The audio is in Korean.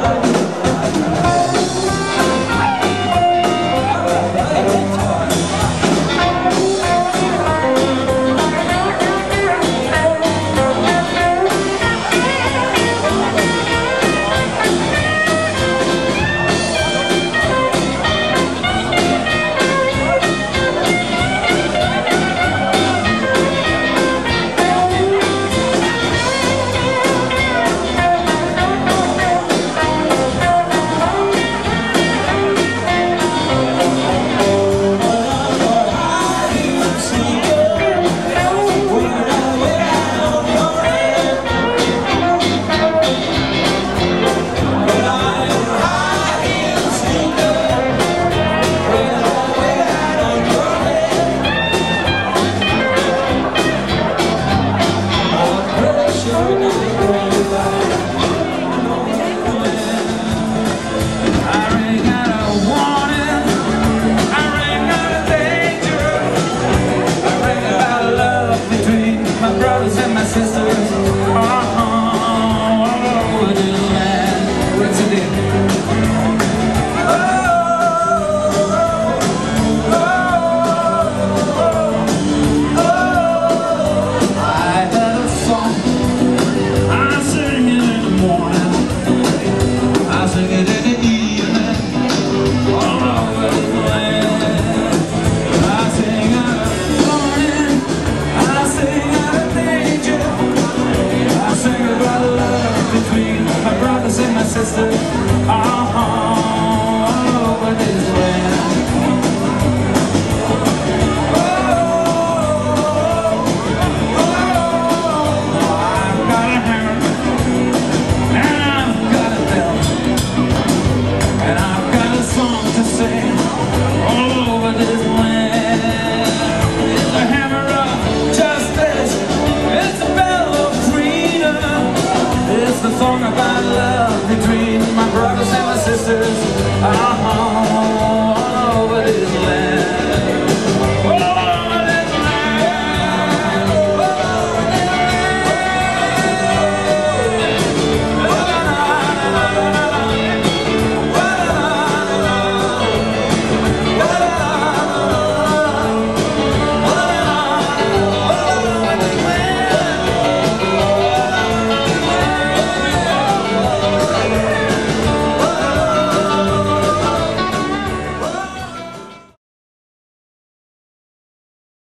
아